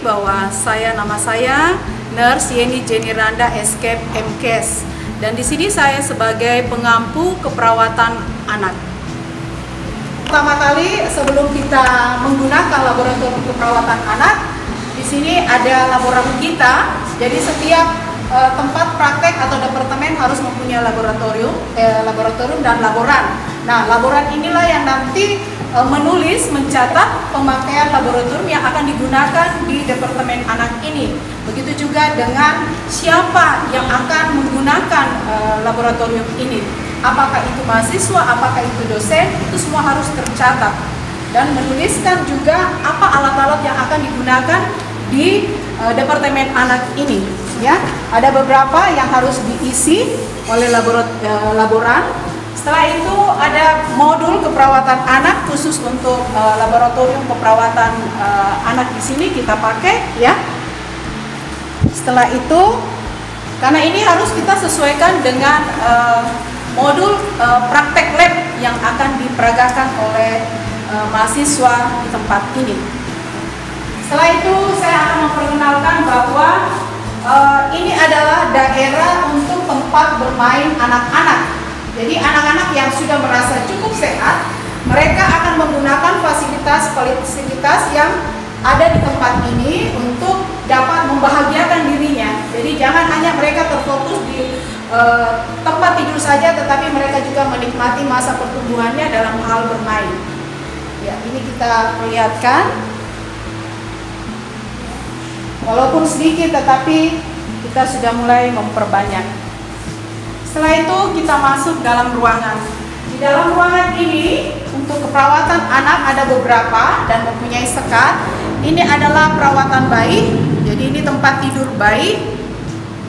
bahwa saya nama saya Nurse Yeni Jenny Randa Escape MKes dan di sini saya sebagai pengampu keperawatan anak. Pertama kali sebelum kita menggunakan laboratorium keperawatan anak, di sini ada laboratorium kita. Jadi setiap uh, tempat praktek atau departemen harus mempunyai laboratorium, eh, laboratorium dan laboran. Nah, laboran inilah yang nanti menulis, mencatat pemakaian laboratorium yang akan digunakan di departemen anak ini. Begitu juga dengan siapa yang akan menggunakan uh, laboratorium ini. Apakah itu mahasiswa, apakah itu dosen, itu semua harus tercatat dan menuliskan juga apa alat-alat yang akan digunakan di uh, departemen anak ini ya ada beberapa yang harus diisi oleh laborat, laboran setelah itu ada modul keperawatan anak khusus untuk uh, laboratorium keperawatan uh, anak di sini kita pakai ya setelah itu karena ini harus kita sesuaikan dengan uh, modul uh, praktek lab yang akan diperagakan oleh uh, mahasiswa di tempat ini setelah itu saya akan memperkenalkan bahwa uh, ini adalah daerah untuk tempat bermain anak-anak. Jadi anak-anak yang sudah merasa cukup sehat, mereka akan menggunakan fasilitas-fasilitas yang ada di tempat ini untuk dapat membahagiakan dirinya. Jadi jangan hanya mereka terfokus di uh, tempat tidur saja, tetapi mereka juga menikmati masa pertumbuhannya dalam hal bermain. Ya, ini kita perlihatkan. Walaupun sedikit tetapi kita sudah mulai memperbanyak. Setelah itu kita masuk dalam ruangan. Di dalam ruangan ini untuk keperawatan anak ada beberapa dan mempunyai sekat. Ini adalah perawatan bayi. Jadi ini tempat tidur bayi.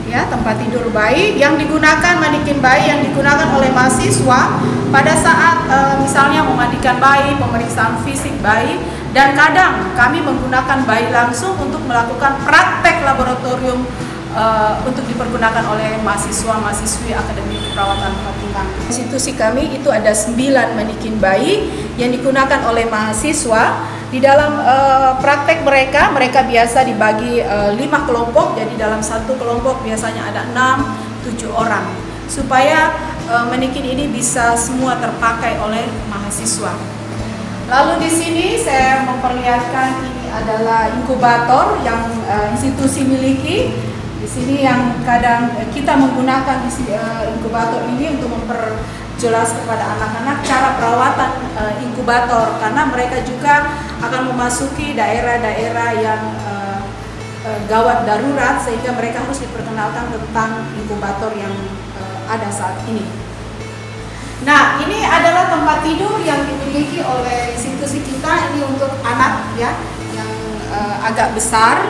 Ya, tempat tidur bayi yang digunakan mandikin bayi yang digunakan oleh mahasiswa pada saat e, misalnya memandikan bayi, pemeriksaan fisik bayi dan kadang kami menggunakan bayi langsung untuk melakukan praktek laboratorium uh, untuk dipergunakan oleh mahasiswa-mahasiswi Akademi Keperawatan Fatimah. Institusi kami itu ada 9 manikin bayi yang digunakan oleh mahasiswa. Di dalam uh, praktek mereka, mereka biasa dibagi uh, 5 kelompok, jadi dalam satu kelompok biasanya ada 6, 7 orang. Supaya uh, manikin ini bisa semua terpakai oleh mahasiswa. Lalu di sini saya memperlihatkan ini adalah inkubator yang uh, institusi miliki. Di sini yang kadang kita menggunakan isi, uh, inkubator ini untuk memperjelas kepada anak-anak cara perawatan uh, inkubator. Karena mereka juga akan memasuki daerah-daerah yang gawat darurat sehingga mereka harus diperkenalkan tentang inkubator yang ada saat ini. Nah, ini adalah tempat tidur yang dimiliki oleh institusi kita. Ini untuk anak ya yang agak besar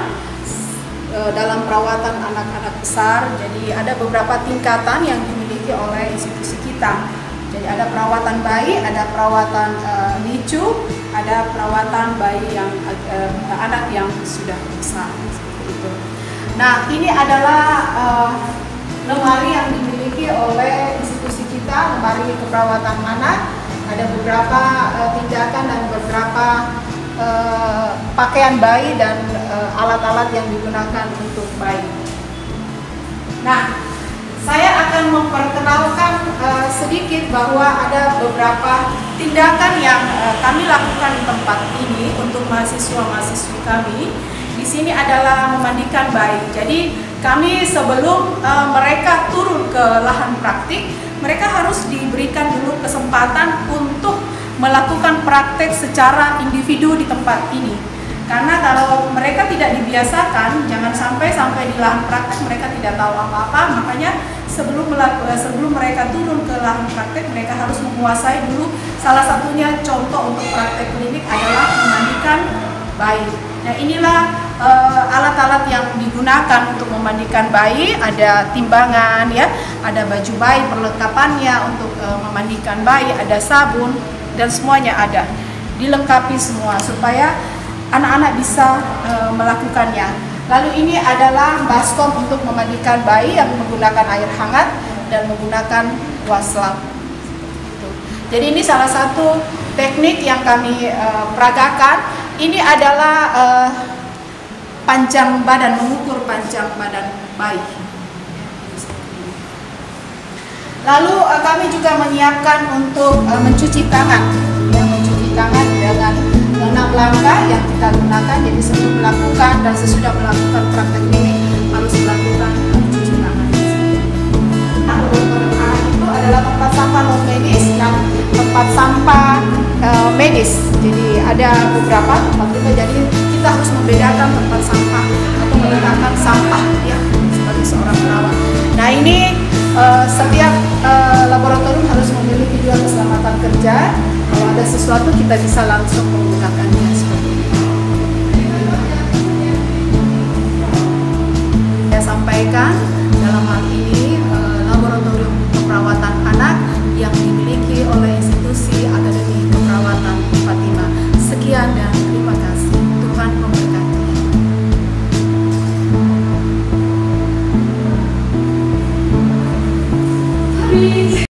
dalam perawatan anak-anak besar. Jadi ada beberapa tingkatan yang dimiliki oleh institusi kita. Jadi ada perawatan bayi, ada perawatan uh, licu, ada perawatan bayi yang uh, anak yang sudah besar itu. Nah, ini adalah uh, lemari yang dimiliki oleh institusi kita, lemari keperawatan anak. Ada beberapa uh, tindakan dan beberapa uh, pakaian bayi dan alat-alat yang digunakan untuk bayi. Nah, saya akan memperkenalkan uh, sedikit bahwa ada beberapa tindakan yang uh, kami lakukan di tempat ini untuk mahasiswa-mahasiswi kami. Di sini adalah memandikan bayi. Jadi kami sebelum uh, mereka turun ke lahan praktik, mereka harus diberikan dulu kesempatan untuk melakukan praktek secara individu di tempat ini. Karena kalau mereka tidak dibiasakan, jangan sampai sampai di lahan praktek mereka tidak tahu apa-apa, makanya sebelum melakukan sebelum mereka turun ke lahan praktek, mereka harus menguasai dulu. Salah satunya contoh untuk praktek klinik adalah memandikan bayi. Nah inilah alat-alat uh, yang digunakan untuk memandikan bayi, ada timbangan ya, ada baju bayi perlengkapannya untuk uh, memandikan bayi, ada sabun dan semuanya ada, dilengkapi semua supaya anak-anak bisa uh, melakukannya. Lalu ini adalah baskom untuk memandikan bayi yang menggunakan air hangat dan menggunakan waslap. Jadi ini salah satu teknik yang kami uh, peragakan. Ini adalah uh, panjang badan, mengukur panjang badan bayi. Lalu kami juga menyiapkan untuk mencuci tangan, ya, mencuci tangan dengan enam langkah yang kita gunakan. Jadi sebelum melakukan dan sesudah melakukan praktek ini harus melakukan mencuci tangan. Itu adalah tempat sampah non medis dan tempat sampah uh, medis. Jadi ada beberapa tempat juga. Jadi kita harus membedakan tempat sampah atau meletakkan sampah ya sebagai seorang perawat. Nah ini uh, setiap sesuatu kita bisa langsung menggunakannya